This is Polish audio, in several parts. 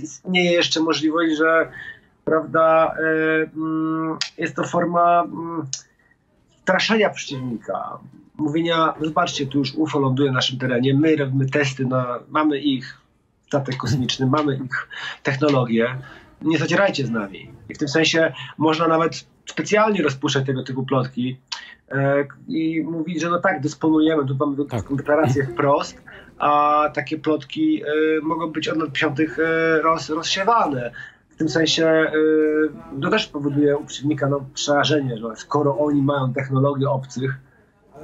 istnieje jeszcze możliwość, że prawda, mm, jest to forma mm, straszenia przeciwnika. Mówienia, zobaczcie, tu już UFO ląduje na naszym terenie, my robimy testy, na, mamy ich statek kosmiczny, mamy ich technologię, nie zacierajcie z nami. I w tym sensie można nawet specjalnie rozpuszczać tego typu plotki e, i mówić, że no tak, dysponujemy, tu mamy tak. deklarację wprost, a takie plotki e, mogą być od lat 50. E, roz, rozsiewane. W tym sensie to też powoduje u przeciwnika no, przerażenie, że skoro oni mają technologię obcych,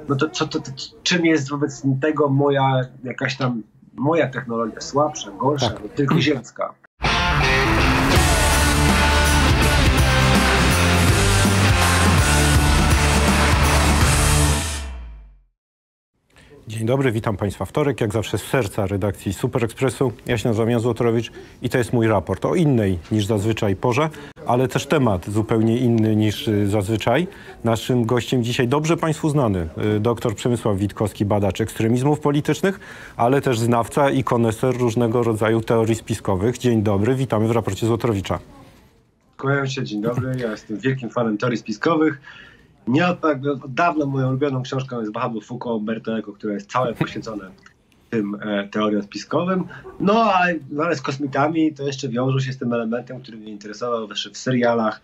no to, co, to, to, czym jest wobec tego moja jakaś tam moja technologia słabsza, gorsza, tak. tylko ziemska. Dzień dobry, witam Państwa wtorek, jak zawsze z serca redakcji Super Expressu. Ja się nazywam Jan Złotorowicz i to jest mój raport o innej niż zazwyczaj porze, ale też temat zupełnie inny niż zazwyczaj. Naszym gościem dzisiaj dobrze Państwu znany y, dr Przemysław Witkowski, badacz ekstremizmów politycznych, ale też znawca i koneser różnego rodzaju teorii spiskowych. Dzień dobry, witamy w raporcie Złotorowicza. Kłaniam się, dzień dobry. Ja jestem wielkim fanem teorii spiskowych. Nie od, od dawna moją ulubioną książką jest Wahadło Foucault Umberto Eco, która jest całe poświęcone tym e, teoriom spiskowym. No a ale z kosmitami to jeszcze wiążą się z tym elementem, który mnie interesował w serialach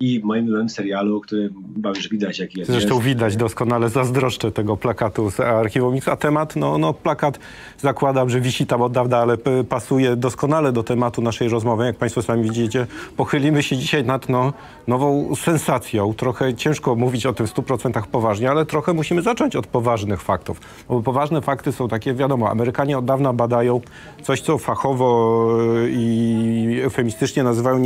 i moim nowym serialu, który chyba już widać jaki jest. Zresztą widać doskonale, zazdroszczę tego plakatu z Archiwum X, a temat, no, no plakat zakładam, że wisi tam od dawna, ale pasuje doskonale do tematu naszej rozmowy. Jak Państwo sami widzicie, pochylimy się dzisiaj nad no, nową sensacją. Trochę ciężko mówić o tym w 100% poważnie, ale trochę musimy zacząć od poważnych faktów. Bo poważne fakty są takie, wiadomo, Amerykanie od dawna badają coś, co fachowo e, i eufemistycznie nazywają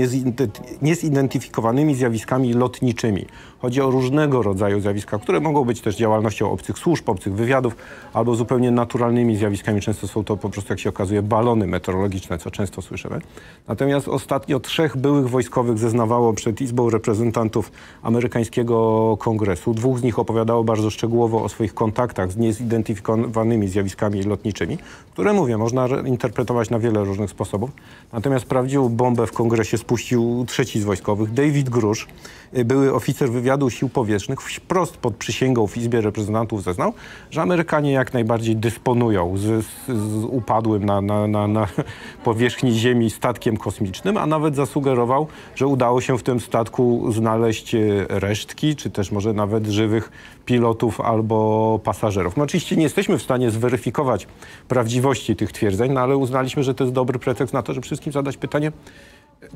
niezidentyfikowanymi zjawiskami lotniczymi. Chodzi o różnego rodzaju zjawiska, które mogą być też działalnością obcych służb, obcych wywiadów, albo zupełnie naturalnymi zjawiskami. Często są to po prostu, jak się okazuje, balony meteorologiczne, co często słyszymy. Natomiast ostatnio trzech byłych wojskowych zeznawało przed Izbą Reprezentantów amerykańskiego kongresu. Dwóch z nich opowiadało bardzo szczegółowo o swoich kontaktach z niezidentyfikowanymi zjawiskami lotniczymi, które, mówię, można interpretować na wiele różnych sposobów. Natomiast prawdziwą bombę w kongresie spuścił trzeci z wojskowych, David Grusz, były oficer wywiadu sił powietrznych, wprost pod przysięgą w Izbie Reprezentantów zeznał, że Amerykanie jak najbardziej dysponują z, z, upadłym na, na, na, na powierzchni Ziemi statkiem kosmicznym, a nawet zasugerował, że udało się w tym statku znaleźć e, resztki, czy też może nawet żywych pilotów albo pasażerów. No oczywiście nie jesteśmy w stanie zweryfikować prawdziwości tych twierdzeń, no ale uznaliśmy, że to jest dobry pretekst na to, żeby wszystkim zadać pytanie,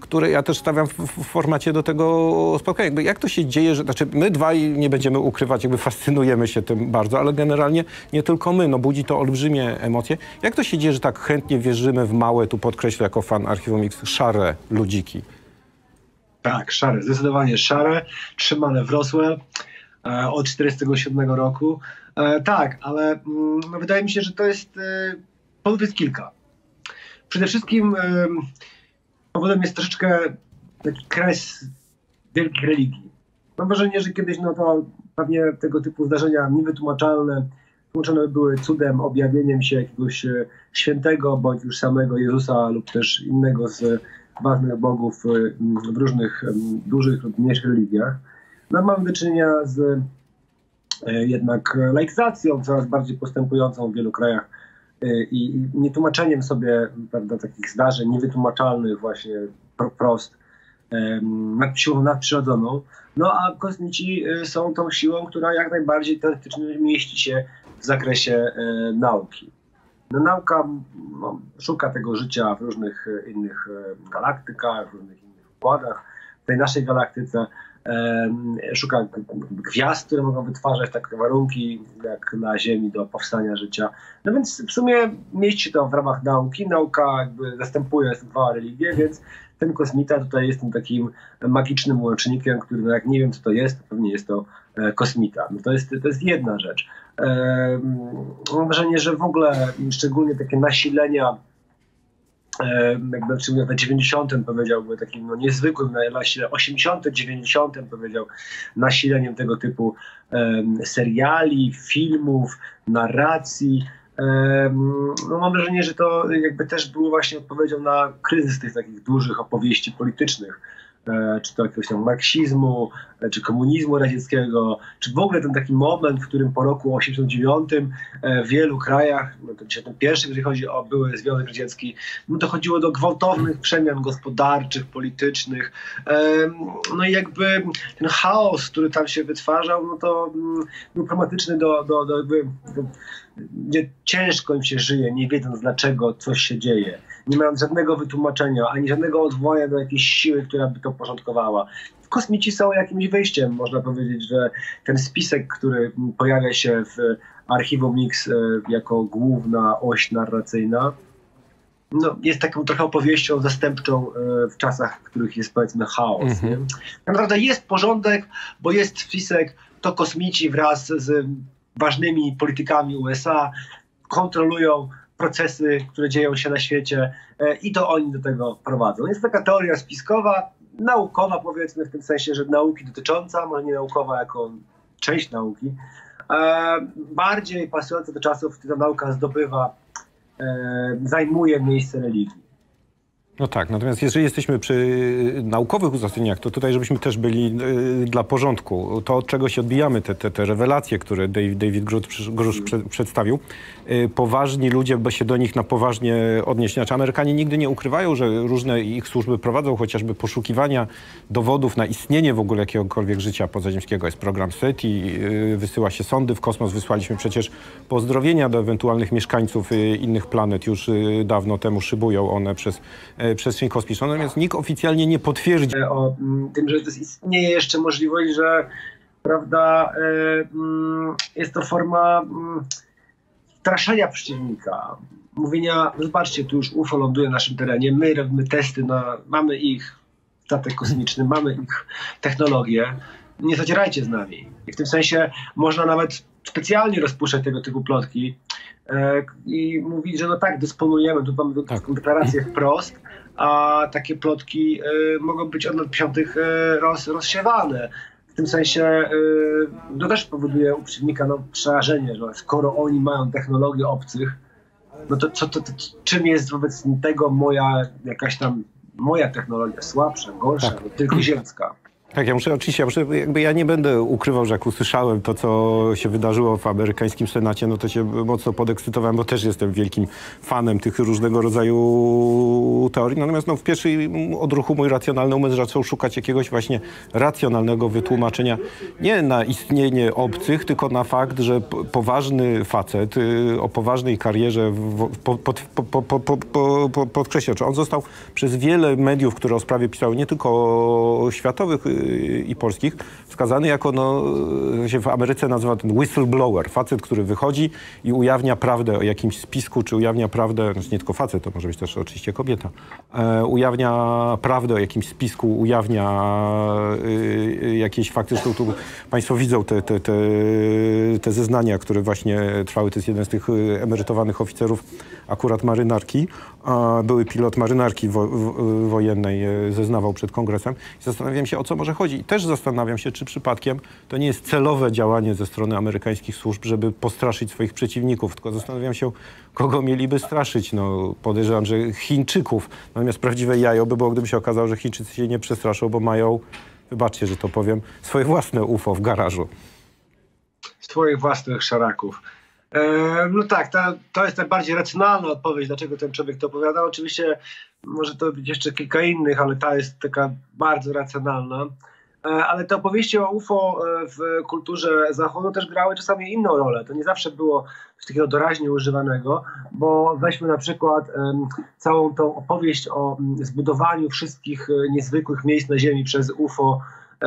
które ja też stawiam w, w, formacie do tego spotkania. Jakby jak to się dzieje, że znaczy my dwaj nie będziemy ukrywać, jakby fascynujemy się tym bardzo, ale generalnie nie tylko my, no budzi to olbrzymie emocje. Jak to się dzieje, że tak chętnie wierzymy w małe, tu podkreślę jako fan Archiwum X, szare ludziki? Tak, szare, zdecydowanie szare, trzymane w Roswell e, od 1947 roku. E, tak, ale mm, wydaje mi się, że to jest e, powód jest kilka. Przede wszystkim e, powodem jest troszeczkę taki kres wielkich religii. Mam wrażenie, że kiedyś no to pewnie tego typu zdarzenia niewytłumaczalne tłumaczone były cudem, objawieniem się jakiegoś e, świętego, bądź już samego Jezusa lub też innego z ważnych bogów e, w różnych dużych lub mniejszych religiach. No, mamy do czynienia z e, jednak laikizacją coraz bardziej postępującą w wielu krajach i nietłumaczeniem sobie prawda, takich zdarzeń niewytłumaczalnych właśnie prost nad siłą nadprzyrodzoną. No a kosmici y, są tą siłą, która jak najbardziej teoretycznie mieści się w zakresie e, nauki. No, nauka no, szuka tego życia w różnych e, innych e, galaktykach, w różnych innych układach. W tej naszej galaktyce szuka gwiazd, które mogą wytwarzać takie warunki jak na Ziemi do powstania życia. No więc w sumie mieści to w ramach nauki. Nauka jakby zastępuje dwa religie, więc ten kosmita tutaj jest tym takim magicznym łącznikiem, który no jak nie wiem co to jest, to pewnie jest to e, kosmita. No to, jest, to jest jedna rzecz. Mam wrażenie, że w ogóle szczególnie takie nasilenia jakby w latach 90. powiedziałby takim no, niezwykłym nasilem, 80., 90. powiedział nasileniem tego typu um, seriali, filmów, narracji, no mam wrażenie, że to jakby też było właśnie odpowiedzią na kryzys tych takich dużych opowieści politycznych E, czy to jakiegoś tam marksizmu, e, czy komunizmu radzieckiego, czy w ogóle ten taki moment, w którym po roku 89 e, w wielu krajach, no to ten pierwszy, jeżeli chodzi o były Związek Radziecki, no to chodziło do gwałtownych przemian gospodarczych, politycznych. No i jakby ten chaos, który tam się wytwarzał, no to mm, był problematyczny do, do, do jakby do, gdzie ciężko im się żyje, nie wiedząc dlaczego coś się dzieje nie mając żadnego wytłumaczenia, ani żadnego odwołania do jakiejś siły, która by to porządkowała. Kosmici są jakimś wyjściem, można powiedzieć, że ten spisek, który pojawia się w archiwum Mix e, jako główna oś narracyjna, no, jest taką trochę opowieścią zastępczą e, w czasach, w których jest powiedzmy chaos. Mhm. Tak naprawdę jest porządek, bo jest spisek, to kosmici wraz z ważnymi politykami USA kontrolują procesy, które dzieją się na świecie e, i to oni do tego prowadzą. Jest taka teoria spiskowa, naukowa powiedzmy, w tym sensie, że nauki dotycząca, może nie naukowa jako część nauki, e, bardziej pasująca do czasów, kiedy ta nauka zdobywa, e, zajmuje miejsce religii. No tak, natomiast jeżeli jesteśmy przy naukowych uzasadnieniach, to tutaj, żebyśmy też byli y, dla porządku. To, od czego się odbijamy, te, te, te rewelacje, które David, David Grusz prze, przedstawił, y, poważni ludzie, by się do nich na poważnie odnieść. Znaczy, Amerykanie nigdy nie ukrywają, że różne ich służby prowadzą chociażby poszukiwania dowodów na istnienie w ogóle jakiegokolwiek życia pozaziemskiego. Jest program SETI, y, wysyła się sondy w kosmos. Wysłaliśmy przecież pozdrowienia do ewentualnych mieszkańców y, innych planet. Już y, dawno temu szybują one przez przestrzeń kosmiczną, natomiast nikt oficjalnie nie potwierdzi. O mm, tym, że istnieje jeszcze możliwość, że prawda, e, mm, jest to forma mm, straszenia przeciwnika. Mówienia, zobaczcie, tu już UFO ląduje na naszym terenie, my robimy testy, na, mamy ich statek kosmiczny, mamy ich technologię, nie zacierajcie z nami. I w tym sensie można nawet specjalnie rozpuszczać tego typu plotki, E, i mówić, że no tak, dysponujemy, tu mamy tak. deklarację wprost, a takie plotki e, mogą być od lat 50. E, roz, rozsiewane. W tym sensie to też powoduje u przeciwnika no, przerażenie, że skoro oni mają technologię obcych, no to, co, to, to, czym jest wobec tego moja jakaś tam moja technologia słabsza, gorsza, tak. tylko ziemska. Tak, ja muszę oczywiście, ja, muszę, jakby ja nie będę ukrywał, że jak usłyszałem to, co się wydarzyło w amerykańskim Senacie, no to się mocno podekscytowałem, bo też jestem wielkim fanem tych różnego rodzaju teorii. Natomiast no, w pierwszym odruchu mój racjonalny umysł zaczął szukać jakiegoś właśnie racjonalnego wytłumaczenia nie na istnienie obcych, tylko na fakt, że poważny facet y, o poważnej karierze pod, pod, pod, podkreśla, że on został przez wiele mediów, które o sprawie pisały, nie tylko światowych, y, i polskich, wskazany jako, no, się w Ameryce nazywa ten whistleblower, facet, który wychodzi i ujawnia prawdę o jakimś spisku, czy ujawnia prawdę, znaczy nie tylko facet, to może być też oczywiście kobieta, e, ujawnia prawdę o jakimś spisku, ujawnia y, jakieś fakty, zresztą tu Państwo widzą te, te, te, te zeznania, które właśnie trwały, to jest jeden z tych emerytowanych oficerów akurat marynarki, były pilot marynarki wo, wojennej, e, zeznawał przed kongresem zastanawiam się, o co może chodzi. I też zastanawiam się, czy przypadkiem to nie jest celowe działanie ze strony amerykańskich służb, żeby postraszyć swoich przeciwników, tylko zastanawiam się, kogo mieliby straszyć. No, podejrzewam, że Chińczyków. Natomiast prawdziwe jajo by było, gdyby się okazało, że Chińczycy się nie przestraszą, bo mają, wybaczcie, że to powiem, swoje własne UFO w garażu. Swoich własnych szaraków. E, no tak, ta, to jest najbardziej racjonalna odpowiedź, dlaczego ten człowiek to opowiada. Oczywiście może to być jeszcze kilka innych, ale ta jest taka bardzo racjonalna. E, ale te opowieści o UFO e, w kulturze zachodu też grały czasami inną rolę. To nie zawsze było coś takiego doraźnie używanego, bo weźmy na przykład całą tą opowieść o zbudowaniu wszystkich niezwykłych miejsc na Ziemi przez UFO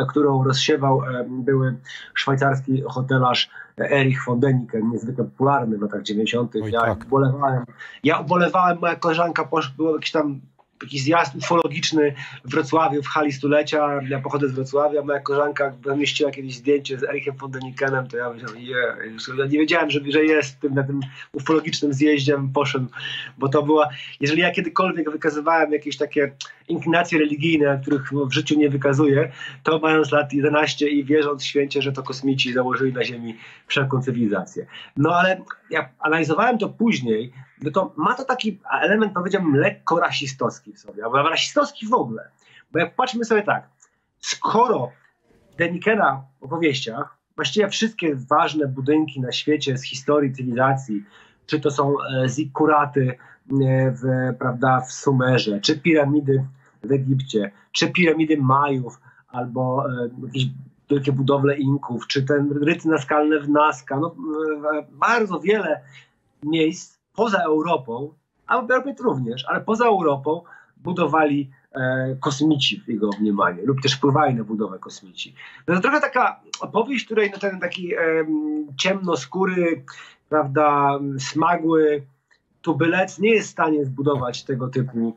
którą rozsiewał e, były szwajcarski hotelarz Erich von Deniken, niezwykle popularny w latach 90. ja tak. ubolewałem, ja ubolewałem, moja koleżanka była jakiś tam jakiś zjazd ufologiczny w Wrocławiu, w hali stulecia. Ja pochodzę z Wrocławia, moja koleżanka zamieściła kiedyś zdjęcie z Erichem von Denikenem, to ja myślałem, je, ja nie wiedziałem, że, że jest tym, na tym ufologicznym zjeździe, poszedł, bo to była, jeżeli ja kiedykolwiek wykazywałem jakieś takie inklinacje religijne, których w życiu nie wykazuję, to mając lat 11 i wierząc święcie, że to kosmici założyli na Ziemi wszelką cywilizację. No ale ja analizowałem to później, no to ma to taki element, powiedziałbym, lekko rasistowski w sobie, albo rasistowski w ogóle. Bo jak patrzmy sobie tak, skoro Denikena w opowieściach, właściwie wszystkie ważne budynki na świecie z historii cywilizacji, czy to są e, zikkuraty e, w, prawda, w Sumerze, czy piramidy w Egipcie, czy piramidy Majów, albo e, jakieś wielkie budowle Inków, czy ten ryty naskalne w Nazca, no, bardzo wiele miejsc poza Europą, a w również, ale poza Europą budowali e, kosmici w jego mniemaniu, lub też wpływali na budowę kosmici. No to trochę taka opowieść, której no, ten taki e, ciemnoskóry, prawda, smagły, tubylec nie jest w stanie zbudować tego typu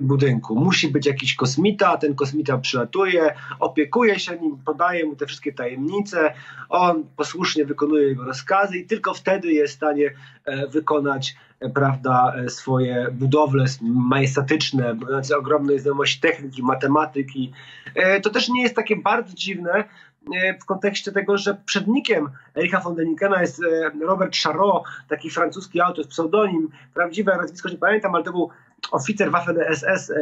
budynku. Musi być jakiś kosmita, ten kosmita przylatuje, opiekuje się nim, podaje mu te wszystkie tajemnice, on posłusznie wykonuje jego rozkazy i tylko wtedy jest w stanie e, wykonać e, prawda, e, swoje budowle majestatyczne, mające ogromną znajomość techniki, matematyki. E, to też nie jest takie bardzo dziwne, E, w kontekście tego, że przednikiem Ericha von Denikena jest e, Robert Charot, taki francuski autor, pseudonim, prawdziwe nazwisko nie pamiętam, ale to był oficer Waffen SS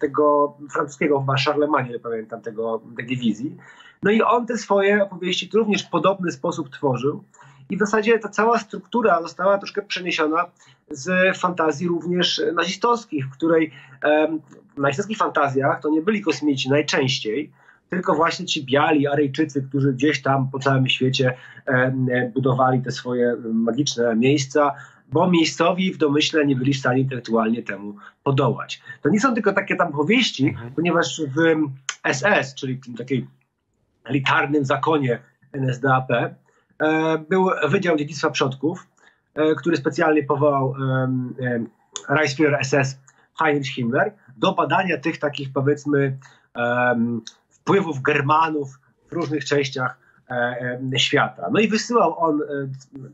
tego francuskiego chyba Charlemagne, nie pamiętam tego, tej dywizji. No i on te swoje opowieści również w podobny sposób tworzył. I w zasadzie ta cała struktura została troszkę przeniesiona z fantazji również nazistowskich, w której w nazistowskich fantazjach to nie byli kosmici najczęściej, tylko właśnie ci biali Aryjczycy, którzy gdzieś tam po całym świecie budowali te swoje magiczne miejsca, bo miejscowi w domyśle nie byli w stanie intelektualnie temu podołać. To nie są tylko takie tam powieści, mhm. ponieważ w SS, czyli w tym takiej elitarnym zakonie NSDAP, e, był Wydział Dziedzictwa Przodków, e, który specjalnie powołał Reichsführer SS Heinrich Himmler do badania tych takich powiedzmy wpływów Germanów w różnych częściach świata. No i wysyłał on e,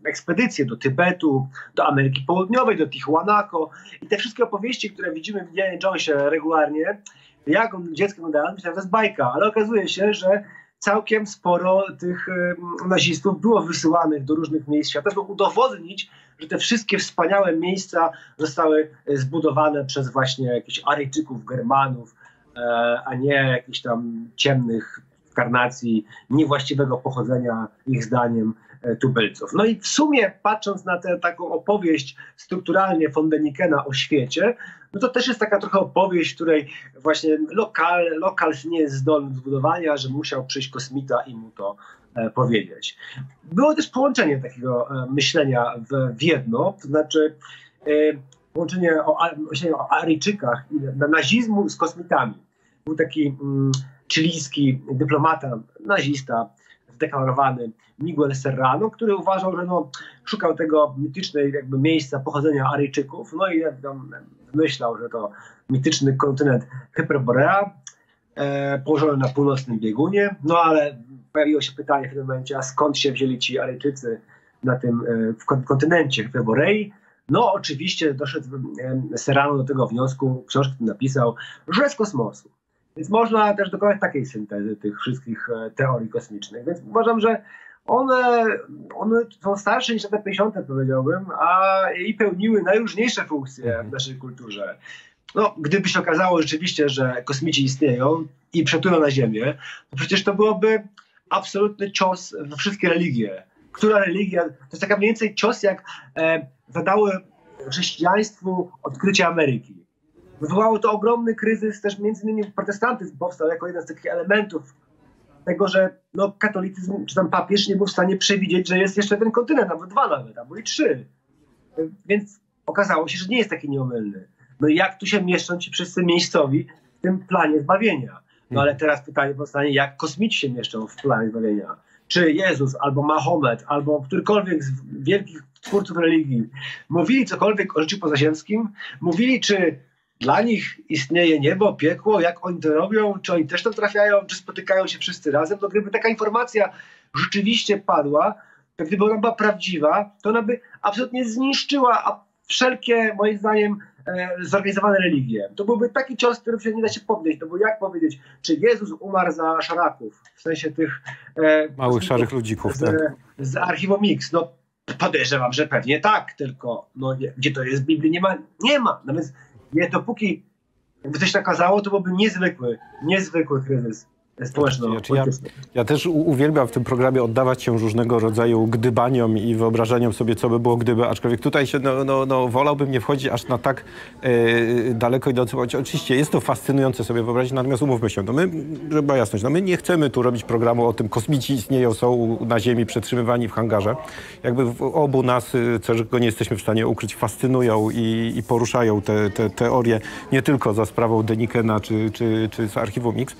ekspedycje do Tybetu, do Ameryki Południowej, do Tijuanaco i te wszystkie opowieści, które widzimy w Indiana Jonesie regularnie, jak on dzieckiem oglądałem, myślałem, to jest bajka, ale okazuje się, że całkiem sporo tych nazistów było wysyłanych do różnych miejsc świata, żeby udowodnić, że te wszystkie wspaniałe miejsca zostały zbudowane przez właśnie jakichś Aryjczyków, Germanów, E, a nie jakichś tam ciemnych karnacji niewłaściwego pochodzenia, ich zdaniem, e, tubylców. No i w sumie, patrząc na tę taką opowieść strukturalnie von Denikena o świecie, no to też jest taka trochę opowieść, której właśnie lokal, lokal nie jest zdolny do zbudowania, że musiał przyjść kosmita i mu to e, powiedzieć. Było też połączenie takiego e, myślenia w, w jedno, to znaczy połączenie o, o Aryjczykach nazizmu z kosmitami. Był taki mm, chilijski dyplomata, nazista, zdeklarowany Miguel Serrano, który uważał, że no, szukał tego mitycznej jakby miejsca pochodzenia Aryjczyków, no i myślał, że to mityczny kontynent Hyperborea, e, położony na północnym biegunie, no ale pojawiło się pytanie w tym momencie, a skąd się wzięli ci Aryjczycy na tym e, kontynencie Hyperborei? No oczywiście doszedł e, Serrano do tego wniosku, książkę napisał, że z kosmosu. Więc można też dokonać takiej syntezy tych wszystkich e, teorii kosmicznych. Więc uważam, że one, one są starsze niż lata 50., powiedziałbym, a i pełniły najróżniejsze funkcje w mhm. naszej kulturze. No, gdyby się okazało rzeczywiście, że kosmici istnieją i przepłyną na Ziemię, to przecież to byłoby absolutny cios we wszystkie religie. Która religia, to jest taka mniej więcej cios, jak e, zadały chrześcijaństwu odkrycie Ameryki. Wywołało to ogromny kryzys, też między innymi protestantyzm powstał jako jeden z takich elementów tego, że no, katolicyzm czy tam papież nie był w stanie przewidzieć, że jest jeszcze ten kontynent, albo dwa nawet, albo i trzy. Więc okazało się, że nie jest taki nieomylny. No i jak tu się mieszczą ci wszyscy miejscowi w tym planie zbawienia? No ale teraz pytanie powstanie, jak kosmici się mieszczą w planie zbawienia? Czy Jezus, albo Mahomet, albo którykolwiek z wielkich twórców religii mówili cokolwiek o życiu pozaziemskim? Mówili, czy dla nich istnieje niebo, piekło, jak oni to robią, czy oni też tam trafiają, czy spotykają się wszyscy razem, to gdyby taka informacja rzeczywiście padła, to gdyby ona była prawdziwa, to ona by absolutnie zniszczyła wszelkie, moim zdaniem, e, zorganizowane religie. To byłby taki cios, którym się nie da się podnieść. To bo jak powiedzieć, czy Jezus umarł za szaraków, w sensie tych... E, Małych szarych ludzików, z, tak. Z archiwum Mix. No podejrzewam, że pewnie tak, tylko no, gdzie to jest w Biblii nie ma, nie ma. Nawet nie, dopóki by coś nakazało, to byłby niezwykły, niezwykły kryzys społeczno ja, ja, też uwielbiam w tym programie oddawać się różnego rodzaju gdybaniom i wyobrażeniom sobie, co by było gdyby, aczkolwiek tutaj się, no, no, no wolałbym nie wchodzić aż na tak e, daleko idące. Oczywiście jest to fascynujące sobie wyobrazić, natomiast umówmy się, no my, żeby była jasność, no my nie chcemy tu robić programu o tym, kosmici istnieją, są na Ziemi przetrzymywani w hangarze. Jakby w obu nas, y, czego nie jesteśmy w stanie ukryć, fascynują i, i poruszają te, te teorie, nie tylko za sprawą Denikena czy, czy, czy z archiwum Mix.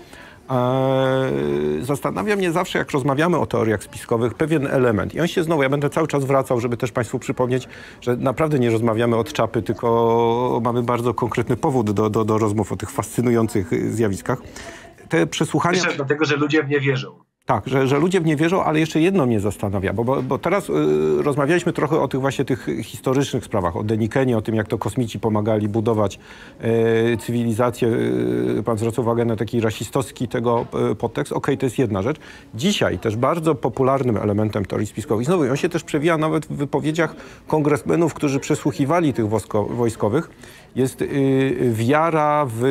Zastanawia mnie zawsze, jak rozmawiamy o teoriach spiskowych, pewien element. I on się znowu, ja będę cały czas wracał, żeby też Państwu przypomnieć, że naprawdę nie rozmawiamy od czapy, tylko mamy bardzo konkretny powód do, do, do rozmów o tych fascynujących zjawiskach. Te przesłuchania... Myślę, dlatego, że ludzie w nie wierzą. Tak, że, że ludzie w nie wierzą, ale jeszcze jedno mnie zastanawia, bo, bo, bo teraz y, rozmawialiśmy trochę o tych właśnie tych historycznych sprawach, o Denikenie, o tym, jak to kosmici pomagali budować y, cywilizację. Y, pan zwraca uwagę na taki rasistowski tego y, podtekst. Okej, okay, to jest jedna rzecz. Dzisiaj też bardzo popularnym elementem teorii spiskowych, znowu on się też przewija nawet w wypowiedziach kongresmenów, którzy przesłuchiwali tych wojskowych, jest y, wiara w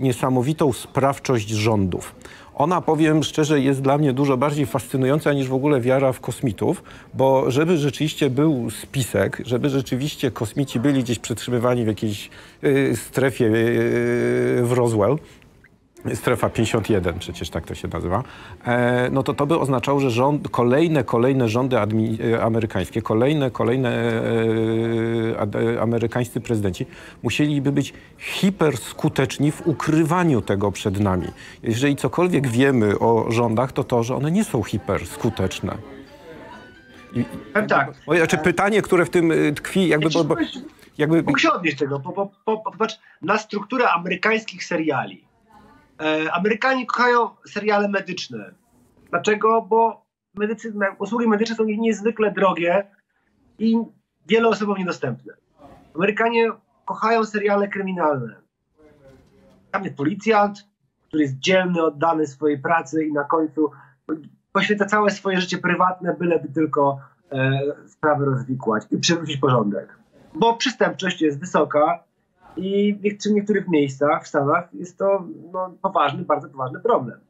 niesamowitą sprawczość rządów. Ona, powiem szczerze, jest dla mnie dużo bardziej fascynująca niż w ogóle wiara w kosmitów, bo żeby rzeczywiście był spisek, żeby rzeczywiście kosmici byli gdzieś przetrzymywani w jakiejś y, strefie y, w Roswell, strefa 51, przecież tak to się nazywa, e, no to to by oznaczało, że rząd, kolejne, kolejne rządy e, amerykańskie, kolejne, kolejne e, amerykańscy prezydenci musieliby być hiperskuteczni w ukrywaniu tego przed nami. Jeżeli cokolwiek wiemy o rządach, to to, że one nie są hiperskuteczne. I, tak. Znaczy pytanie, które w tym tkwi, jakby... Bo, bo, jakby... Mógł się odnieść tego, bo, bo, bo, popatrz na strukturę amerykańskich seriali E, Amerykanie kochają seriale medyczne. Dlaczego? Bo medycyna, usługi medyczne są niezwykle drogie i wielu osobom niedostępne. Amerykanie kochają seriale kryminalne. Tam jest policjant, który jest dzielny, oddany swojej pracy i na końcu poświęca całe swoje życie prywatne, byleby tylko e, sprawy rozwikłać i przywrócić porządek. Bo przestępczość jest wysoka, i w niektórych miejscach w Stanach jest to no, poważny, bardzo poważny problem.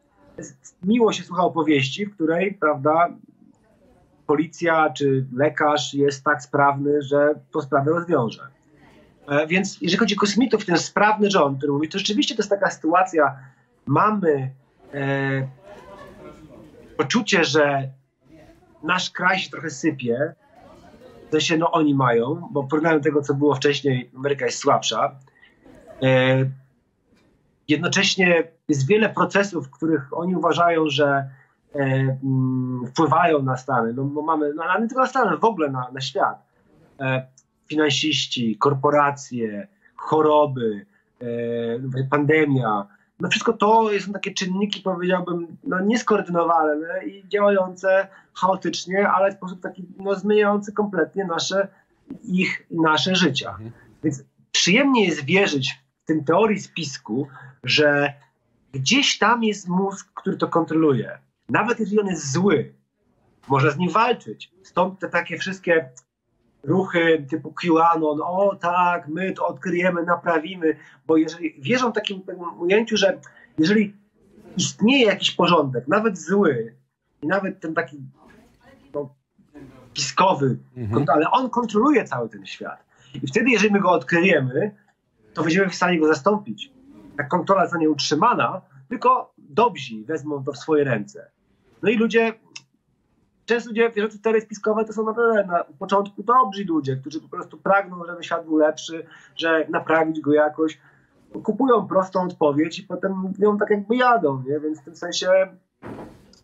Miło się słucha opowieści, w której, prawda, policja czy lekarz jest tak sprawny, że to sprawę rozwiąże. E, więc jeżeli chodzi o kosmitów, ten sprawny rząd, który mówi, to rzeczywiście to jest taka sytuacja, mamy e, poczucie, że nasz kraj się trochę sypie, w sensie, no oni mają, bo w porównaniu do tego, co było wcześniej, Ameryka jest słabsza. E, jednocześnie jest wiele procesów, których oni uważają, że e, mm, wpływają na Stany. No, bo mamy, no, ale nie tylko na Stany, w ogóle na, na świat. E, finansiści, korporacje, choroby, pandemia, no wszystko to są takie czynniki, powiedziałbym, no nieskoordynowane i działające chaotycznie, ale w sposób taki no, zmieniający kompletnie nasze, ich, nasze życia. Mhm. Więc przyjemnie jest wierzyć w tym teorii spisku, że gdzieś tam jest mózg, który to kontroluje. Nawet jeżeli on jest zły, można z nim walczyć. Stąd te takie wszystkie ruchy typu QAnon, o tak, my to odkryjemy, naprawimy, bo jeżeli wierzą w takim, ujęciu, że jeżeli istnieje jakiś porządek, nawet zły, i nawet ten taki no, piskowy, mhm. ale on kontroluje cały ten świat. I wtedy, jeżeli my go odkryjemy, to będziemy w stanie go zastąpić. Ta kontrola zostanie utrzymana, tylko dobrzy wezmą to w swoje ręce. No i ludzie często ludzie wierzący w teorie spiskowe to są naprawdę na początku dobrzy ludzie, którzy po prostu pragną, żeby świat był lepszy, że naprawić go jakoś. Kupują prostą odpowiedź i potem ją tak jakby jadą, nie? Więc w tym sensie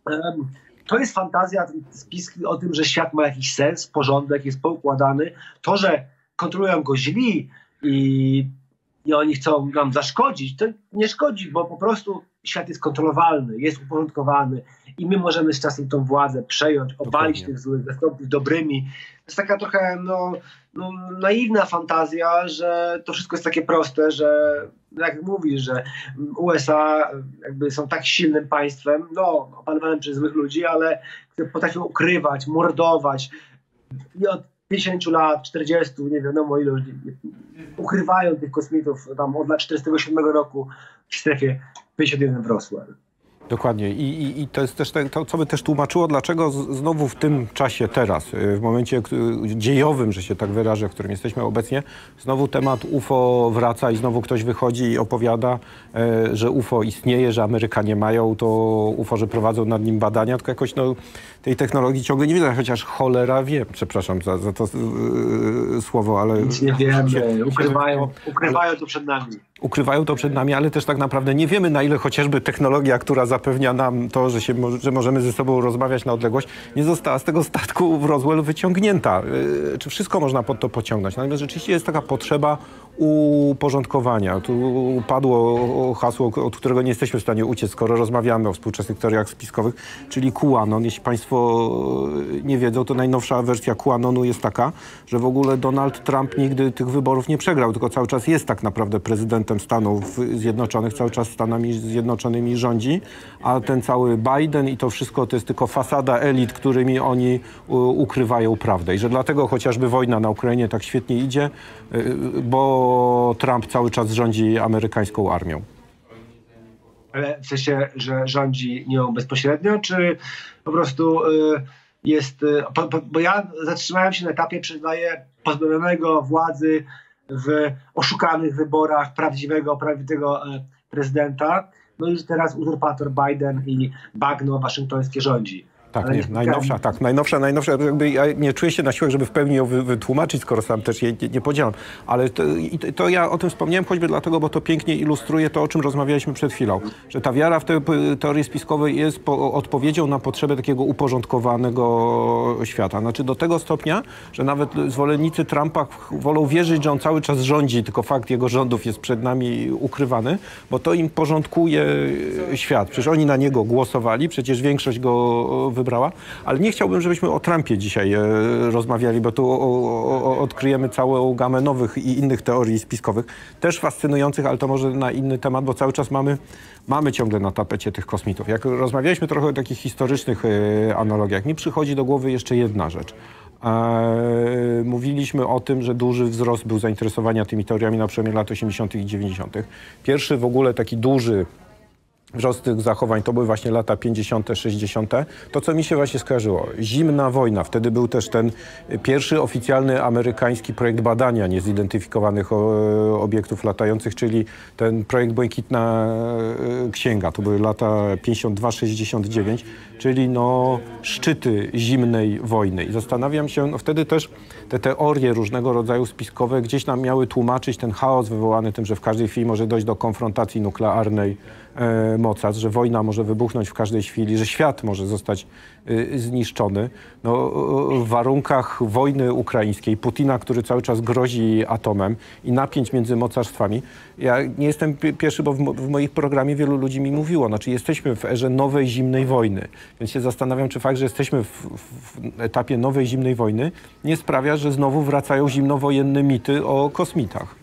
um, to jest fantazja, spiski o tym, że świat ma jakiś sens, porządek, jest poukładany. To, że kontrolują go źli i i oni chcą nam zaszkodzić, to nie szkodzi, bo po prostu świat jest kontrolowalny, jest uporządkowany i my możemy z czasem tą władzę przejąć, obalić Dokładnie. tych złych, zastąpić dobrymi. To jest taka trochę no, no, naiwna fantazja, że to wszystko jest takie proste, że jak mówisz, że USA jakby są tak silnym państwem, no opanowanym przez złych ludzi, ale potrafią ukrywać, mordować i od 50 lat, 40, nie wiadomo ile ukrywają tych kosmitów tam od lat 47 roku w strefie 51 w Roswell. Dokładnie. I, i, I, to jest też to, co by też tłumaczyło, dlaczego znowu w tym czasie teraz, y, w momencie dziejowym, że się tak wyrażę, w którym jesteśmy obecnie, znowu temat UFO wraca i znowu ktoś wychodzi i opowiada, e, że UFO istnieje, że Amerykanie mają to UFO, że prowadzą nad nim badania, tylko jakoś no, tej technologii ciągle nie widzę, chociaż cholera wie, przepraszam za, za to yy, słowo, ale... Nic nie wiemy, ukrywają, ukrywają to przed nami ukrywają to przed nami, ale też tak naprawdę nie wiemy, na ile chociażby technologia, która zapewnia nam to, że, się, że możemy ze sobą rozmawiać na odległość, nie została z tego statku w Roswell wyciągnięta. Yy, czy wszystko można pod to pociągnąć? Natomiast rzeczywiście jest taka potrzeba uporządkowania. Tu padło hasło, od którego nie jesteśmy w stanie uciec, skoro rozmawiamy o współczesnych teoriach spiskowych, czyli QAnon. Jeśli Państwo nie wiedzą, to najnowsza wersja QAnonu jest taka, że w ogóle Donald Trump nigdy tych wyborów nie przegrał, tylko cały czas jest tak naprawdę prezydentem Stanów Zjednoczonych, cały czas Stanami Zjednoczonymi rządzi, a ten cały Biden i to wszystko to jest tylko fasada elit, którymi oni ukrywają prawdę. I że dlatego chociażby wojna na Ukrainie tak świetnie idzie, bo Trump cały czas rządzi amerykańską armią. Ale w sensie, że rządzi nią bezpośrednio, czy po prostu y, jest. Y, bo ja zatrzymałem się na etapie, przyznaję, pozbawionego władzy w oszukanych wyborach prawdziwego, prawdziwego prezydenta. No i teraz uzurpator Biden i bagno waszyngtońskie rządzi. Tak, nie, najnowsza, tak, najnowsza, najnowsza, jakby ja nie czuję się na siłach, żeby w pełni ją wy, wytłumaczyć, skoro sam też jej nie, nie podzielam. Ale to, to, ja o tym wspomniałem choćby dlatego, bo to pięknie ilustruje to, o czym rozmawialiśmy przed chwilą. Że ta wiara w te teorie spiskowe jest po, odpowiedzią na potrzebę takiego uporządkowanego świata. Znaczy do tego stopnia, że nawet zwolennicy Trumpa wolą wierzyć, że on cały czas rządzi, tylko fakt jego rządów jest przed nami ukrywany, bo to im porządkuje świat. Przecież oni na niego głosowali, przecież większość go wybrała, ale nie chciałbym, żebyśmy o Trumpie dzisiaj e, rozmawiali, bo tu o, o, odkryjemy całą gamę nowych i innych teorii spiskowych, też fascynujących, ale to może na inny temat, bo cały czas mamy, mamy ciągle na tapecie tych kosmitów. Jak rozmawialiśmy trochę o takich historycznych e, analogiach, mi przychodzi do głowy jeszcze jedna rzecz. E, mówiliśmy o tym, że duży wzrost był zainteresowania tymi teoriami na przemianie lat 80. i 90. Pierwszy w ogóle taki duży wzrost tych zachowań to były właśnie lata 50., 60. To, co mi się właśnie skojarzyło, zimna wojna. Wtedy był też ten pierwszy oficjalny amerykański projekt badania niezidentyfikowanych obiektów latających, czyli ten projekt Błękitna e, Księga. To były lata 52-69, czyli no szczyty zimnej wojny. I zastanawiam się, no wtedy też te teorie różnego rodzaju spiskowe gdzieś nam miały tłumaczyć ten chaos wywołany tym, że w każdej chwili może dojść do konfrontacji nuklearnej e, mocarstw, że wojna może wybuchnąć w każdej chwili, że świat może zostać e, zniszczony. No, w warunkach wojny ukraińskiej, Putina, który cały czas grozi atomem i napięć między mocarstwami. Ja nie jestem pierwszy, bo w, w moich programie wielu ludzi mi mówiło, znaczy jesteśmy w erze nowej zimnej wojny. Więc się zastanawiam, czy fakt, że jesteśmy w, w etapie nowej zimnej wojny nie sprawia, że znowu wracają zimnowojenne mity o kosmitach.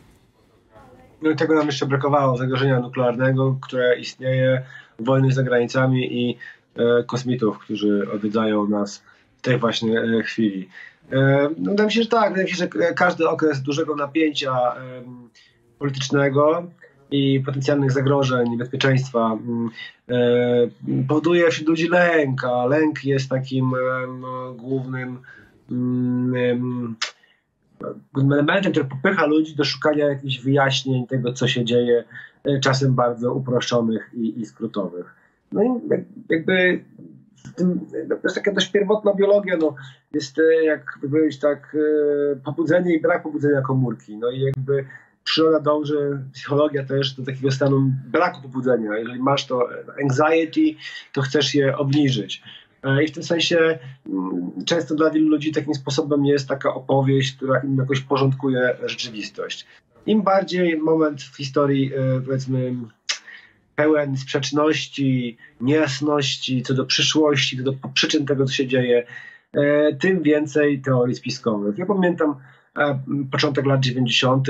No tego nam jeszcze brakowało, zagrożenia nuklearnego, które istnieje, wojny za granicami i e, kosmitów, którzy odwiedzają nas w tej właśnie e, chwili. E, no, wydaje mi się, że tak, wydaje mi się, że każdy okres dużego napięcia e, politycznego i potencjalnych zagrożeń, bezpieczeństwa mm, e, powoduje wśród ludzi lęk, a lęk jest takim no, głównym mm, elementem, który popycha ludzi do szukania jakichś wyjaśnień tego, co się dzieje, e, czasem bardzo uproszczonych i, i skrótowych. No i jakby tym, to jest taka dość pierwotna biologia, no, jest jak powiedzieć tak, pobudzenie i brak pobudzenia komórki. No i jakby przyroda dąży, psychologia też do takiego stanu braku pobudzenia. Jeżeli masz to anxiety, to chcesz je obniżyć. E, I w tym sensie mm, często dla wielu ludzi takim sposobem jest taka opowieść, która im jakoś porządkuje rzeczywistość. im bardziej moment w historii, e, powiedzmy, pełen sprzeczności, niejasności co do przyszłości, co do przyczyn tego, co się dzieje, e, tym więcej teorii spiskowych. Ja pamiętam początek lat 90.,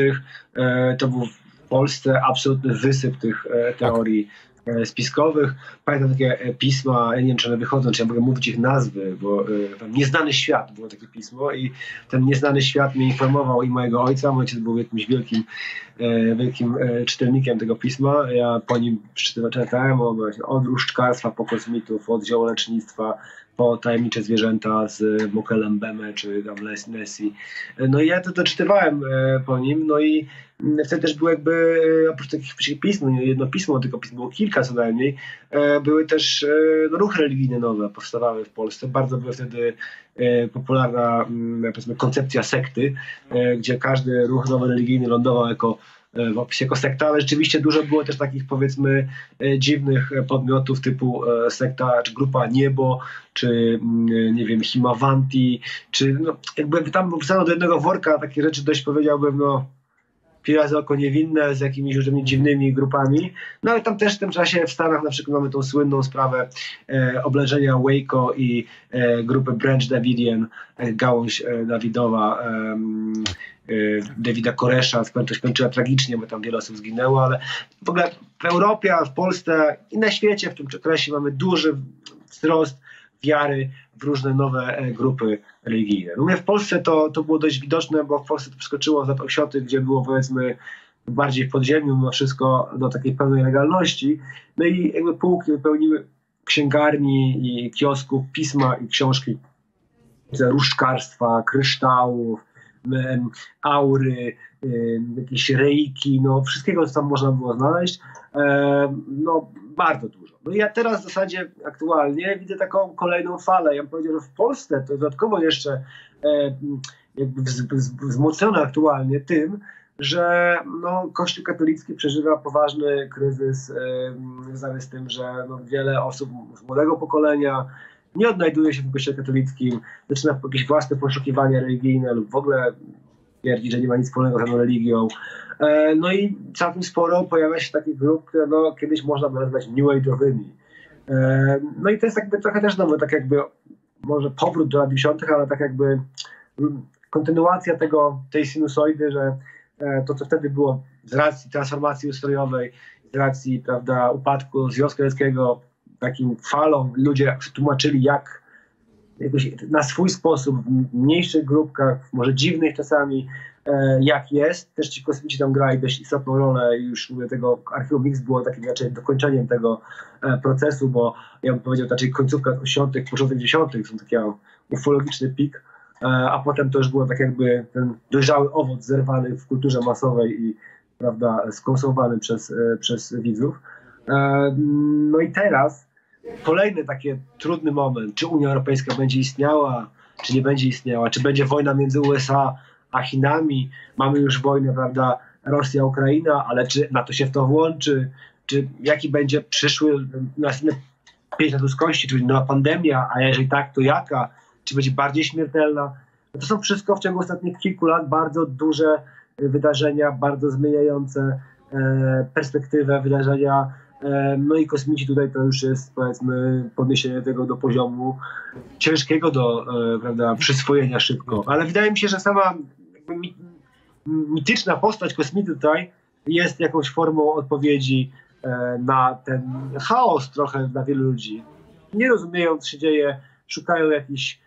to był w Polsce absolutny wysyp tych teorii. E, spiskowych. Pamiętam takie e, pisma, ja nie wiem czy one wychodzą, czy ja mogę mówić ich nazwy, bo e, Nieznany Świat było takie pismo i ten Nieznany Świat mnie informował i mojego ojca. Mój ojciec był jakimś wielkim, wielkim czytelnikiem tego pisma. Ja po nim czytałem od różdżkarstwa po kosmitów, od ziołolecznictwa, po tajemnicze zwierzęta z Mokelem Beme czy tam Nessie. No i ja to doczytywałem po nim, no i Wtedy też było jakby, e, oprócz takich pism, nie jedno pismo, tylko pismo było kilka co najmniej, e, były też e, no, ruchy religijne nowe, powstawały w Polsce. Bardzo była wtedy popularna mm, powiedzmy, koncepcja sekty, gdzie każdy ruch nowy religijny lądował jako w opisie jako sekta, ale rzeczywiście dużo było też takich powiedzmy dziwnych podmiotów typu sekta, czy grupa Niebo, czy mm, nie wiem, Himavanti, czy no, jakby tam wrzucano do jednego worka takie rzeczy dość powiedziałbym, no razy oko niewinne z jakimiś różnymi dziwnymi grupami. No ale tam też w tym czasie w Stanach na przykład mamy tą słynną sprawę e, oblężenia Waco i e, grupy Branch Davidian, e, gałąź e, Dawidowa. E, Davida Koresza skończyła tragicznie, bo tam wiele osób zginęło, ale w ogóle w Europie, w Polsce i na świecie w tym okresie mamy duży wzrost wiary w różne nowe e, grupy religijne. No w Polsce to, to było dość widoczne, bo w Polsce to przeskoczyło za Osioty, gdzie było powiedzmy bardziej w podziemiu mimo wszystko do takiej pełnej legalności. No i jakby półki wypełniły księgarni i kiosków, pisma i książki różdżkarstwa, kryształów, aury, jakieś rejki, no wszystkiego, co tam można było znaleźć, no bardzo dużo. No i ja teraz w zasadzie aktualnie widzę taką kolejną falę. Ja bym powiedział, że w Polsce to dodatkowo jeszcze jakby wzmocnione aktualnie tym, że no, Kościół katolicki przeżywa poważny kryzys związany z tym, że no, wiele osób z młodego pokolenia nie odnajduje się w Kościele katolickim, zaczyna jakieś własne poszukiwania religijne lub w ogóle twierdzi, że nie ma nic wspólnego z żadną religią. E, no i całkiem sporo pojawia się takich grup, które no, kiedyś można by nazwać new age'owymi. E, no i to jest jakby trochę też nowy, tak jakby może powrót do lat 90., ale tak jakby kontynuacja tego, tej sinusoidy, że e, to, co wtedy było z racji transformacji ustrojowej, z racji prawda, upadku Związku Radzieckiego, takim falą ludzie tłumaczyli, jak jakoś na swój sposób, w mniejszych grupkach, może dziwnych czasami, e, jak jest. Też ci kosmici tam grali dość istotną rolę już mówię, tego Archiwum Mix było takim raczej dokończeniem tego e, procesu, bo ja bym powiedział raczej końcówka 80., początek 10. są taki ufologiczny pik, e, a potem to już było tak jakby ten dojrzały owoc zerwany w kulturze masowej i prawda, skonsumowany przez, przez widzów. No i teraz kolejny taki trudny moment, czy Unia Europejska będzie istniała, czy nie będzie istniała, czy będzie wojna między USA a Chinami, mamy już wojnę, prawda, Rosja-Ukraina, ale czy NATO się w to włączy, czy jaki będzie przyszły następny pięć lat ludzkości, czy będzie nowa pandemia, a jeżeli tak, to jaka, czy będzie bardziej śmiertelna. To są wszystko w ciągu ostatnich kilku lat bardzo duże wydarzenia, bardzo zmieniające e, perspektywę, wydarzenia no i kosmici tutaj to już jest powiedzmy podniesienie tego do poziomu ciężkiego do e, prawda, przyswojenia szybko. Ale wydaje mi się, że sama mityczna postać kosmity tutaj jest jakąś formą odpowiedzi e, na ten chaos trochę dla wielu ludzi. Nie rozumieją, co się dzieje, szukają jakichś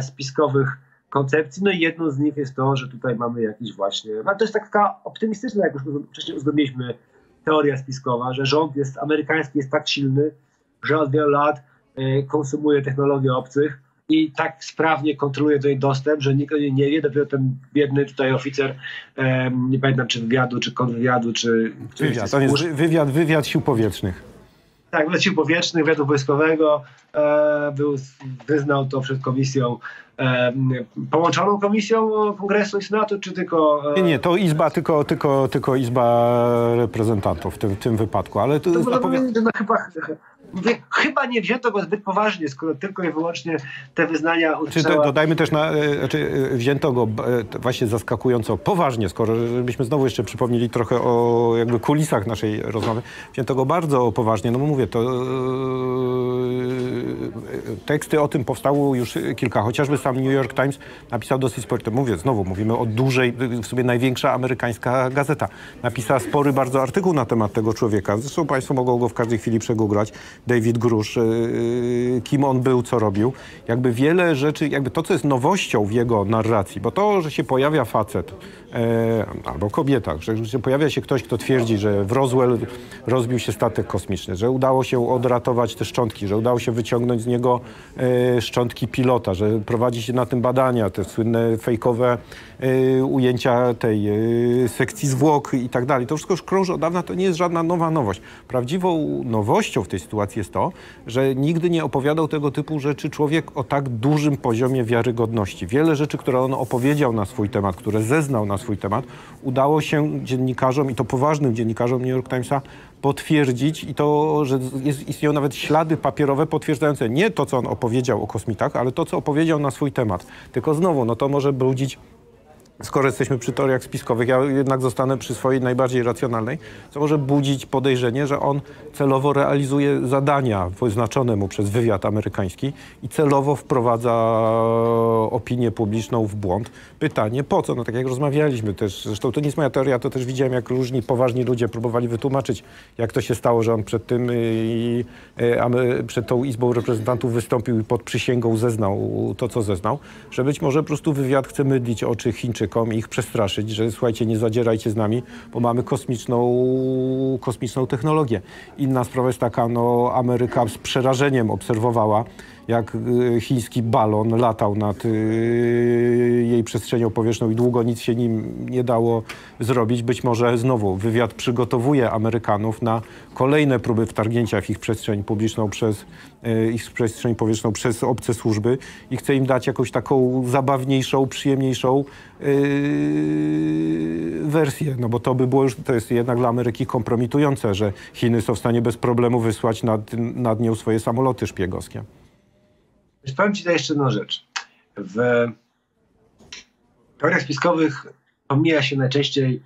spiskowych koncepcji. No i jedną z nich jest to, że tutaj mamy jakiś właśnie. Ale to jest taka optymistyczna, jak już wcześniej uzgodniliśmy, teoria spiskowa, że rząd jest amerykański jest tak silny, że od wielu lat e, konsumuje technologie obcych i tak sprawnie kontroluje do niej dostęp, że nikt o niej nie wie, dopiero ten biedny tutaj oficer, nie pamiętam czy wywiadu, czy kontrwywiadu, czy... Wywiad, to jest wywiad, wywiad sił powietrznych. Tak, wywiad sił powietrznych, wywiadu wojskowego, e, był, wyznał to przed komisją połączoną komisją Kongresu i Senatu, czy tylko... E, nie, nie, to Izba, tylko, tylko, tylko Izba Reprezentantów w tym, w tym wypadku, ale... To, to zapowi... no, chyba, mówię, chyba nie wzięto go zbyt poważnie, skoro tylko i wyłącznie te wyznania Czy to, dodajmy też, na, e, znaczy, e, wzięto go e, właśnie zaskakująco poważnie, skoro żebyśmy znowu jeszcze przypomnieli trochę o jakby kulisach naszej rozmowy, wzięto go bardzo poważnie, no bo mówię, to teksty o tym powstało już kilka, chociażby sam New York Times napisał dosyć spory, to mówię, znowu mówimy o dużej, w sobie największa amerykańska gazeta, napisała spory bardzo artykuł na temat tego człowieka, zresztą Państwo mogą go w każdej chwili przegooglać, David Grusz, y, y, kim on był, co robił. Jakby wiele rzeczy, jakby to, co jest nowością w jego narracji, bo to, że się pojawia facet e, albo kobieta, że, że pojawia się ktoś, kto twierdzi, że w Roswell rozbił się statek kosmiczny, że udało się odratować te szczątki, że udało się wyciągnąć z niego e, szczątki pilota, że prowadzi się na tym badania, te słynne fejkowe e, ujęcia tej e, sekcji zwłok i tak dalej. To wszystko już krąży od dawna, to nie jest żadna nowa nowość. Prawdziwą nowością w tej sytuacji jest to, że nigdy nie opowiadał tego typu rzeczy człowiek o tak dużym poziomie wiarygodności. Wiele rzeczy, które on opowiedział na swój temat, które zeznał na swój temat, udało się dziennikarzom i to poważnym dziennikarzom New York Timesa potwierdzić i to, że jest, istnieją nawet ślady papierowe potwierdzające nie to, co on opowiedział o kosmitach, ale to, co opowiedział na swój temat. Tylko znowu, no to może brudzić skoro jesteśmy przy teoriach spiskowych, ja jednak zostanę przy swojej najbardziej racjonalnej, co może budzić podejrzenie, że on celowo realizuje zadania wyznaczone mu przez wywiad amerykański i celowo wprowadza opinię publiczną w błąd. Pytanie po co? No tak jak rozmawialiśmy też, zresztą to nie jest moja teoria, to też widziałem jak różni poważni ludzie próbowali wytłumaczyć, jak to się stało, że on przed tym i, i przed tą Izbą Reprezentantów wystąpił i pod przysięgą zeznał to, co zeznał, że być może po prostu wywiad chce mydlić oczy Chińczyków Amerykom i ich przestraszyć, że słuchajcie, nie zadzierajcie z nami, bo mamy kosmiczną, kosmiczną technologię. Inna sprawa jest taka, no Ameryka z przerażeniem obserwowała, jak y, chiński balon latał nad y, jej przestrzenią powietrzną i długo nic się nim nie dało zrobić. Być może znowu wywiad przygotowuje Amerykanów na kolejne próby wtargnięcia w ich przestrzeń publiczną przez y, ich przestrzeń powietrzną przez obce służby i chce im dać jakąś taką zabawniejszą, przyjemniejszą yy, wersję, no bo to by było już, to jest jednak dla Ameryki kompromitujące, że Chiny są w stanie bez problemu wysłać nad, nad nią swoje samoloty szpiegowskie. Powiem Ci jeszcze jedną rzecz. W teoriach spiskowych pomija się najczęściej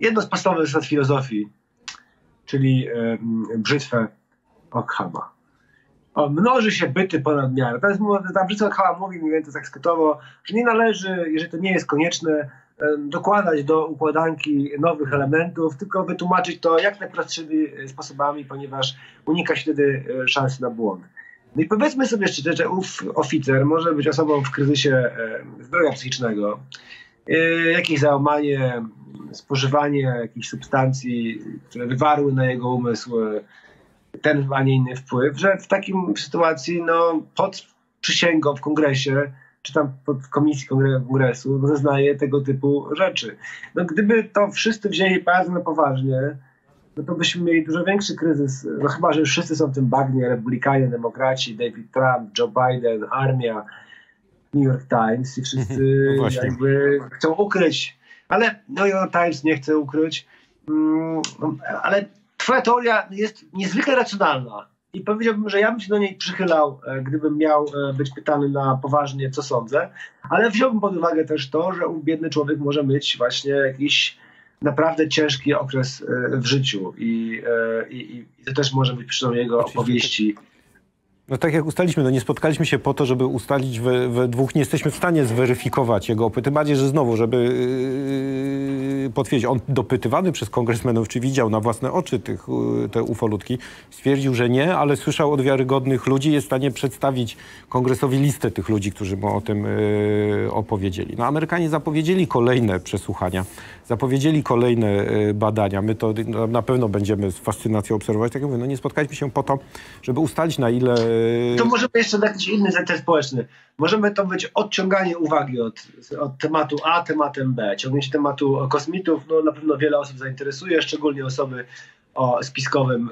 jedno z podstawowych zasad filozofii, czyli brzytwę Ockhama. O, mnoży się byty ponad miarę. To jest, ta brzytwa Ockhama mówi mniej więcej tak skrótowo, że nie należy, jeżeli to nie jest konieczne, dokładać do układanki nowych elementów, tylko wytłumaczyć to jak najprostszymi sposobami, ponieważ unika się wtedy e, szansy na błąd. No i powiedzmy sobie szczerze, że ów oficer może być osobą w kryzysie e, zdrowia psychicznego, e, jakieś załamanie, spożywanie jakichś substancji, które wywarły na jego umysł e, ten, a nie inny wpływ, że w takim sytuacji no, pod przysięgą w kongresie czy tam pod komisji kongresu zeznaje tego typu rzeczy. No, gdyby to wszyscy wzięli bardzo poważnie, no to byśmy mieli dużo większy kryzys. No chyba, że wszyscy są w tym bagnie, republikanie, demokraci, David Trump, Joe Biden, armia, New York Times i wszyscy no jakby chcą ukryć. Ale New York Times nie chce ukryć. Mm, ale twoja teoria jest niezwykle racjonalna. I powiedziałbym, że ja bym się do niej przychylał, e, gdybym miał e, być pytany na poważnie, co sądzę, ale wziąłbym pod uwagę też to, że biedny człowiek może mieć właśnie jakiś naprawdę ciężki okres e, w życiu i, e, i, i to też może być przyczyną jego opowieści no tak jak ustaliśmy, no nie spotkaliśmy się po to, żeby ustalić we, we dwóch, nie jesteśmy w stanie zweryfikować jego opyty, tym bardziej, że znowu, żeby yy, potwierdzić, on dopytywany przez kongresmenów, czy widział na własne oczy tych, yy, te ufolutki, stwierdził, że nie, ale słyszał od wiarygodnych ludzi, jest w stanie przedstawić kongresowi listę tych ludzi, którzy mu o tym yy, opowiedzieli. No Amerykanie zapowiedzieli kolejne przesłuchania, zapowiedzieli kolejne yy, badania, my to na pewno będziemy z fascynacją obserwować, tak jak mówię, no nie spotkaliśmy się po to, żeby ustalić na ile to możemy jeszcze jakiś inny zatem społeczny. Możemy to być odciąganie uwagi od, od tematu A tematem B. Ciągnięcie tematu kosmitów, no na pewno wiele osób zainteresuje, szczególnie osoby o spiskowym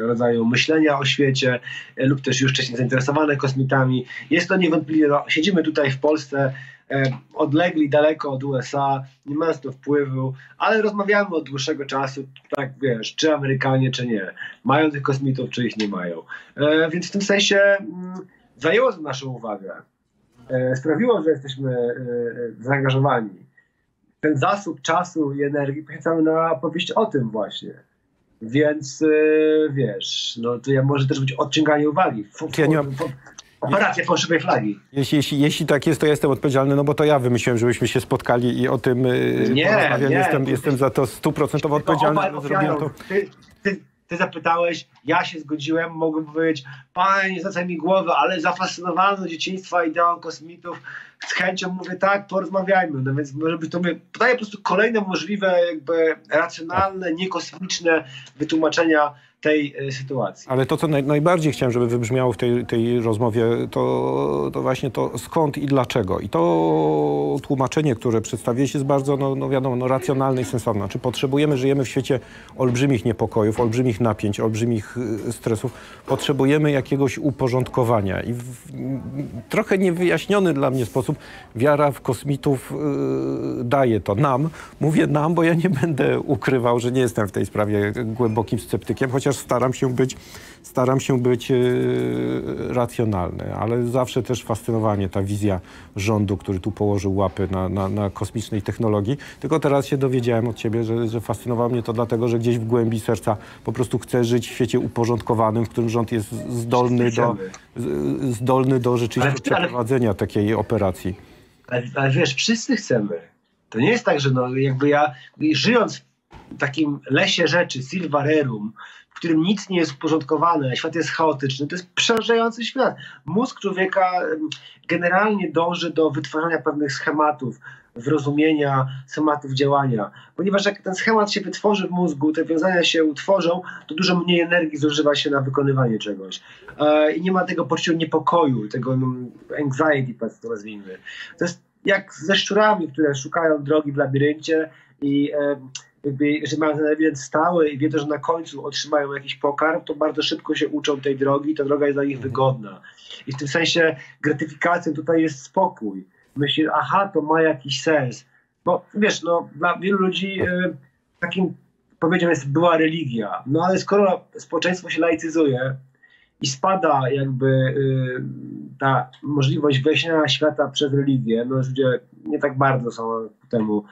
rodzaju myślenia o świecie lub też już wcześniej zainteresowane kosmitami. Jest to niewątpliwie, no, siedzimy tutaj w Polsce, e, odlegli daleko od USA, nie mając to wpływu, ale rozmawiamy od dłuższego czasu, tak wiesz, czy Amerykanie, czy nie. Mają tych kosmitów, czy ich nie mają. E, więc w tym sensie mm, zajęło to naszą uwagę. E, sprawiło, że jesteśmy e, zaangażowani. Ten zasób czasu i energii poświęcamy na opowieść o tym właśnie. Więc e, wiesz, no to ja może też być odciąganie uwagi. F, Ja nie mam- f, operacja fałszywej flagi. Jeśli, jeśli, jeśli tak jest, to jestem odpowiedzialny, no bo to ja wymyśliłem, żebyśmy się spotkali i o tym y, Nie, porozmawiali. nie. Jestem, jestem za to stuprocentowo odpowiedzialny, to. ofiarą. Ty, ty, ty zapytałeś, ja się zgodziłem, mogłem powiedzieć, panie, nie zwracaj mi głowy, ale zafascynowany dzieciństwa ideą kosmitów, z chęcią mówię tak, porozmawiajmy. No więc może być to mnie podaje po prostu kolejne możliwe, jakby racjonalne, niekosmiczne wytłumaczenia tej e, sytuacji. Ale to, co naj, najbardziej chciałem, żeby wybrzmiało w tej, tej rozmowie, to, to właśnie to skąd i dlaczego. I to tłumaczenie, które przedstawiłeś jest bardzo, no, no wiadomo, no, racjonalne i sensowne. Znaczy potrzebujemy, żyjemy w świecie olbrzymich niepokojów, olbrzymich napięć, olbrzymich y, stresów. Potrzebujemy jakiegoś uporządkowania. I w trochę niewyjaśniony dla mnie sposób wiara w kosmitów y, daje to nam. Mówię nam, bo ja nie będę ukrywał, że nie jestem w tej sprawie głębokim sceptykiem, chociaż staram się być, staram się być y, racjonalny, ale zawsze też fascynowanie ta wizja rządu, który tu położył łapy na, na, na kosmicznej technologii. Tylko teraz się dowiedziałem od ciebie, że, że fascynowało mnie to dlatego, że gdzieś w głębi serca po prostu chcę żyć w świecie uporządkowanym, w którym rząd jest zdolny do, zdolny do rzeczywiście przeprowadzenia takiej operacji. Ale, ale wiesz, wszyscy chcemy. To nie jest tak, że no, jakby ja żyjąc w takim lesie rzeczy, silvarerum, w którym nic nie jest uporządkowane, świat jest chaotyczny, to jest przerażający świat. Mózg człowieka generalnie dąży do wytwarzania pewnych schematów, zrozumienia schematów działania. Ponieważ jak ten schemat się wytworzy w mózgu, te wiązania się utworzą, to dużo mniej energii zużywa się na wykonywanie czegoś. E, I nie ma tego poczucia niepokoju, tego no, anxiety, to nazwijmy. To jest jak ze szczurami, które szukają drogi w labiryncie i jakby, jeżeli mają ten labirynt stały i wiedzą, że na końcu otrzymają jakiś pokarm, to bardzo szybko się uczą tej drogi i ta droga jest dla nich wygodna. I w tym sensie gratyfikacją tutaj jest spokój. Myśli, aha, to ma jakiś sens. Bo wiesz, no, dla wielu ludzi e, takim powiedzią jest była religia. No ale skoro społeczeństwo się laicyzuje, i spada jakby y, ta możliwość wejścia świata przez religię, no ludzie nie tak bardzo są ku temu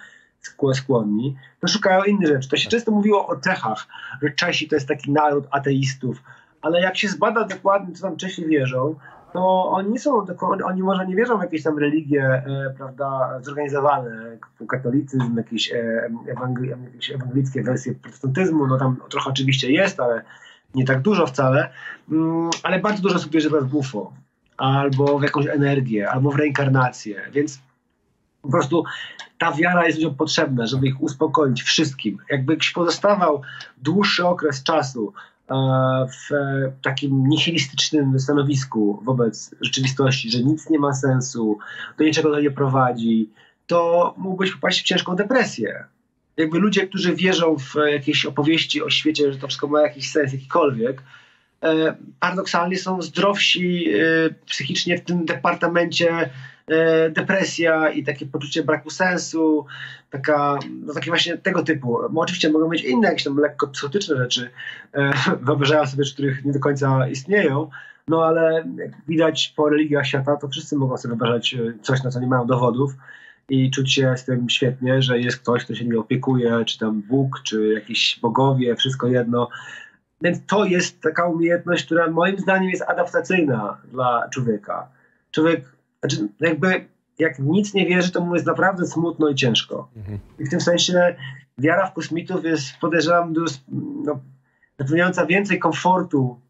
skłonni, to szukają innych rzeczy. To się często mówiło o Czechach, że Czesi to jest taki naród ateistów, ale jak się zbada dokładnie, co tam Czesi wierzą, to oni są, oni może nie wierzą w jakieś tam religie, e, prawda, zorganizowane, katolicyzm, jakieś, e, ewangel- jakieś ewangelickie wersje protestantyzmu, no tam trochę oczywiście jest, ale nie tak dużo wcale, mm, ale bardzo dużo osób wierzy w UFO, albo w jakąś energię, albo w reinkarnację, więc po prostu ta wiara jest ludziom potrzebna, żeby ich uspokoić wszystkim. Jakby ktoś pozostawał dłuższy okres czasu e, w takim nihilistycznym stanowisku wobec rzeczywistości, że nic nie ma sensu, do niczego to nie prowadzi, to mógłbyś popaść w ciężką depresję. Jakby ludzie, którzy wierzą w jakieś opowieści o świecie, że to wszystko ma jakiś sens, jakikolwiek, e, paradoksalnie są zdrowsi e, psychicznie w tym departamencie depresja i takie poczucie braku sensu, taka, no takie właśnie tego typu. No, oczywiście mogą być inne jakieś tam lekko psychotyczne rzeczy, e, wyobrażają sobie, których nie do końca istnieją, no ale jak widać po religiach świata, to wszyscy mogą sobie wyobrażać e, coś, na co nie mają dowodów i czuć się z tym świetnie, że jest ktoś, kto się nimi opiekuje, czy tam Bóg, czy jakieś bogowie, wszystko jedno. Więc to jest taka umiejętność, która moim zdaniem jest adaptacyjna dla człowieka. Człowiek, znaczy jakby jak nic nie wierzy, to mu jest naprawdę smutno i ciężko. Mhm. I w tym sensie wiara w kosmitów jest, podejrzewam, no, zapewniająca więcej komfortu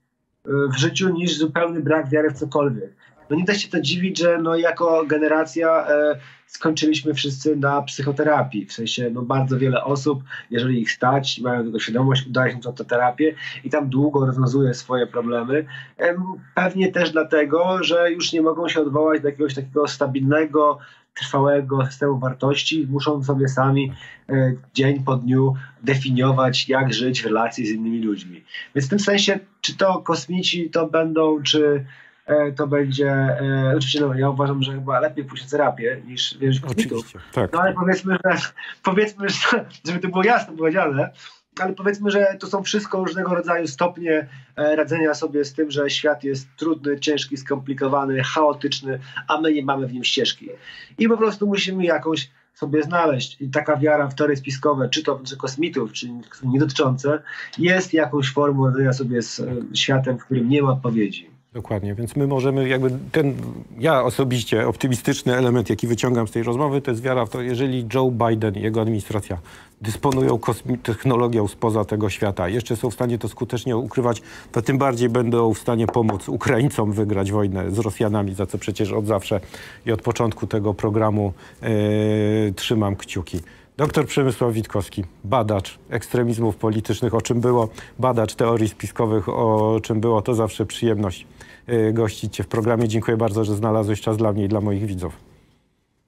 y, w życiu niż zupełny brak wiary w cokolwiek. No nie da się to dziwić, że no jako generacja e, skończyliśmy wszyscy na psychoterapii. W sensie no bardzo wiele osób, jeżeli ich stać, mają tego świadomość, udaje się na tę terapię i tam długo rozwiązuje swoje problemy. Em, Pewnie też dlatego, że już nie mogą się odwołać do jakiegoś takiego stabilnego, trwałego systemu wartości. Muszą sobie sami e, dzień po dniu definiować, jak żyć w relacji z innymi ludźmi. Więc w tym sensie, czy to kosmici to będą, czy e, to będzie, e, oczywiście no, ja uważam, że chyba lepiej pójść na terapię niż wierzyć w. Oczywiście, tak. No ale powiedzmy, że, powiedzmy, że, żeby to było jasno powiedziane, ale powiedzmy, że to są wszystko różnego rodzaju stopnie e, radzenia sobie z tym, że świat jest trudny, ciężki, skomplikowany, chaotyczny, a my nie mamy w nim ścieżki. I po prostu musimy jakąś sobie znaleźć. I taka wiara w teorie spiskowe, czy to czy kosmitów, czy nie dotyczące, jest jakąś formą radzenia sobie z e, światem, w którym nie ma odpowiedzi. Dokładnie, więc my możemy jakby ten, ja osobiście optymistyczny element, jaki wyciągam z tej rozmowy, to jest wiara w to, jeżeli Joe Biden i jego administracja dysponują technologią spoza tego świata, jeszcze są w stanie to skutecznie ukrywać, to tym bardziej będą w stanie pomóc Ukraińcom wygrać wojnę z Rosjanami, za co przecież od zawsze i od początku tego programu e, trzymam kciuki. Doktor Przemysław Witkowski, badacz ekstremizmów politycznych, o czym było, badacz teorii spiskowych, o czym było, to zawsze przyjemność gościć Cię w programie. Dziękuję bardzo, że znalazłeś czas dla mnie i dla moich widzów.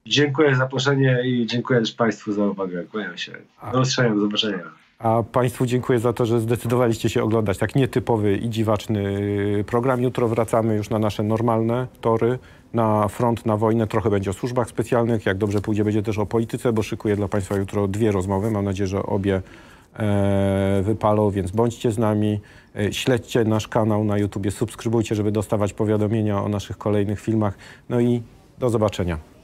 Dziękuję za zaproszenie i dziękuję też Państwu za uwagę. Kłaniam się. Do usłyszenia, do zobaczenia. A Państwu dziękuję za to, że zdecydowaliście się oglądać tak nietypowy i dziwaczny y, program. Jutro wracamy już na nasze normalne tory, na front, na wojnę. Trochę będzie o służbach specjalnych. Jak dobrze pójdzie, będzie też o polityce, bo szykuję dla Państwa jutro dwie rozmowy. Mam nadzieję, że obie e, wypalą, więc bądźcie z nami. E, Śledźcie nasz kanał na YouTubie, subskrybujcie, żeby dostawać powiadomienia o naszych kolejnych filmach. No i do zobaczenia.